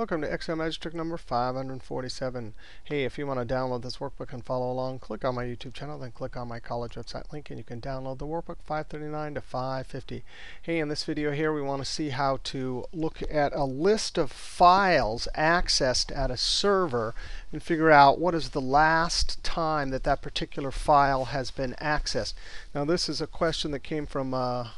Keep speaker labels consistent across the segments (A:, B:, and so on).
A: Welcome to Excel Magic Trick number 547. Hey, if you want to download this workbook and follow along, click on my YouTube channel, then click on my college website link, and you can download the workbook 539 to 550. Hey, in this video here, we want to see how to look at a list of files accessed at a server and figure out what is the last time that that particular file has been accessed. Now, this is a question that came from uh,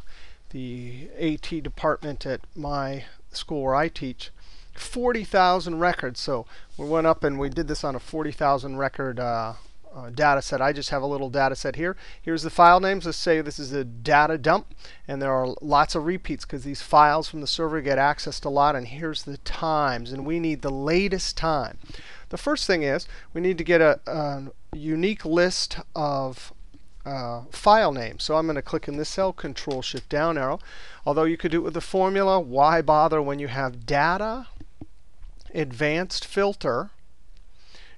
A: the IT department at my school where I teach. 40,000 records. So we went up and we did this on a 40,000 record uh, uh, data set. I just have a little data set here. Here's the file names. Let's say this is a data dump. And there are lots of repeats because these files from the server get accessed a lot. And here's the times. And we need the latest time. The first thing is we need to get a, a unique list of uh, file name. So I'm going to click in this cell, Control Shift down arrow. Although you could do it with the formula, why bother when you have data advanced filter.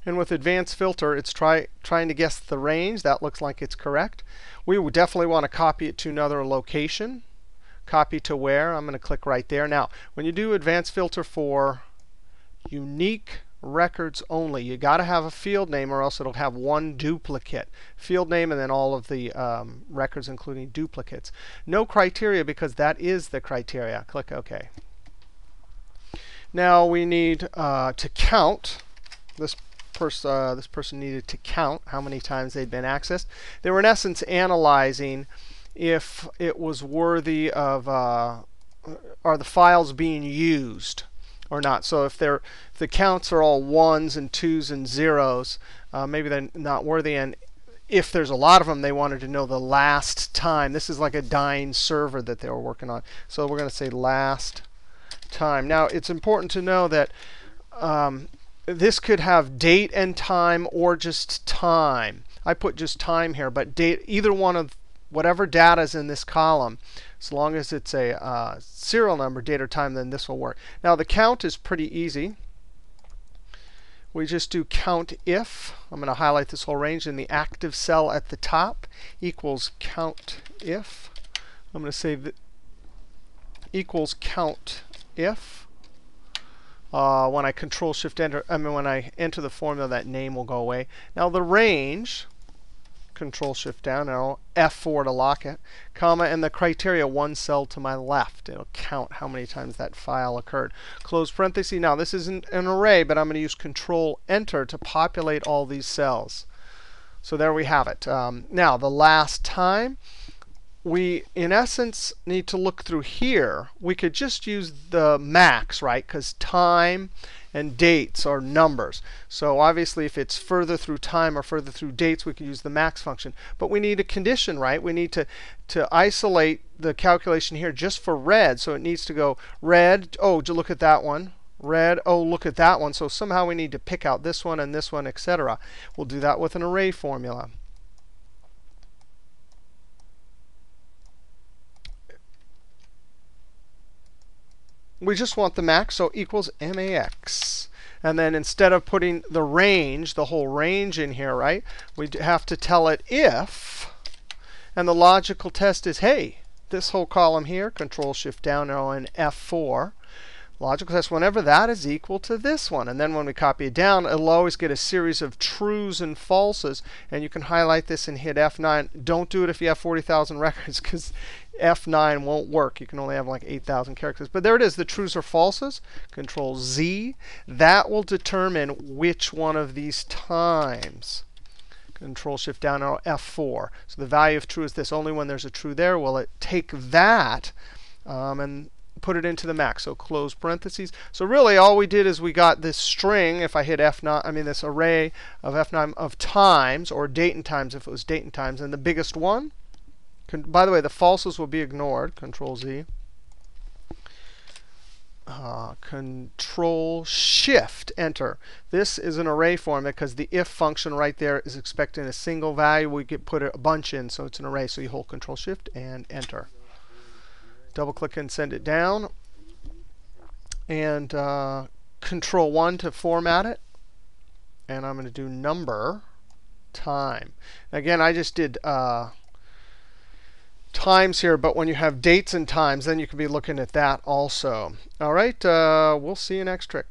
A: And with advanced filter, it's try, trying to guess the range. That looks like it's correct. We would definitely want to copy it to another location. Copy to where? I'm going to click right there. Now, when you do advanced filter for unique records only, you got to have a field name or else it'll have one duplicate. Field name and then all of the um, records including duplicates. No criteria because that is the criteria. Click OK. Now we need uh, to count. This, pers uh, this person needed to count how many times they'd been accessed. They were in essence analyzing if it was worthy of, uh, are the files being used or not. So if, they're, if the counts are all ones and twos and zeros, uh, maybe they're not worthy. And if there's a lot of them, they wanted to know the last time. This is like a dying server that they were working on. So we're going to say last time. Now, it's important to know that um, this could have date and time or just time. I put just time here, but date, either one of whatever data is in this column, as long as it's a uh, serial number, date or time, then this will work. Now, the count is pretty easy. We just do count if. I'm going to highlight this whole range in the active cell at the top equals count if. I'm going to say that equals count if. Uh, when I Control Shift Enter, I mean when I enter the formula, that name will go away. Now the range, Control Shift down arrow, F4 to lock it, comma, and the criteria one cell to my left. It'll count how many times that file occurred. Close parenthesis. Now this isn't an array, but I'm going to use Control Enter to populate all these cells. So there we have it. Um, now the last time we, in essence, need to look through here. We could just use the max, right? Because time and dates are numbers. So obviously, if it's further through time or further through dates, we can use the max function. But we need a condition, right? We need to, to isolate the calculation here just for red. So it needs to go red. Oh, to look at that one. Red. Oh, look at that one. So somehow we need to pick out this one and this one, etc. We'll do that with an array formula. We just want the max, so equals max. And then instead of putting the range, the whole range in here, right, we have to tell it if. And the logical test is, hey, this whole column here, Control Shift down arrow and F4. Logical test whenever that is equal to this one. And then when we copy it down, it'll always get a series of trues and falses. And you can highlight this and hit F9. Don't do it if you have 40,000 records because F9 won't work. You can only have like 8,000 characters. But there it is, the trues or falses. Control Z. That will determine which one of these times. Control Shift down arrow F4. So the value of true is this. Only when there's a true there will it take that um, and put it into the max. So close parentheses. So really all we did is we got this string, if I hit F9, I mean this array of F9 of times, or date and times if it was date and times. And the biggest one, by the way, the falses will be ignored. Control Z. Uh, control Shift Enter. This is an array format because the if function right there is expecting a single value. We could put a bunch in, so it's an array. So you hold Control Shift and Enter double click and send it down. And uh, Control 1 to format it. And I'm going to do number time. Again, I just did uh, times here, but when you have dates and times, then you can be looking at that also. All right, uh, we'll see you next trick.